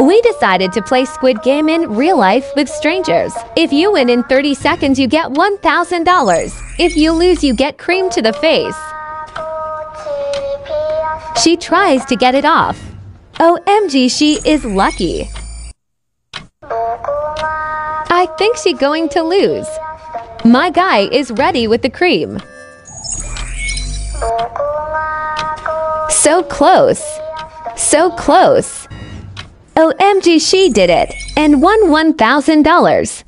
We decided to play Squid Game in real life with strangers. If you win in 30 seconds, you get $1,000. If you lose, you get cream to the face. She tries to get it off. OMG, she is lucky. I think she's going to lose. My guy is ready with the cream. So close. So close. OMG, she did it and won $1,000.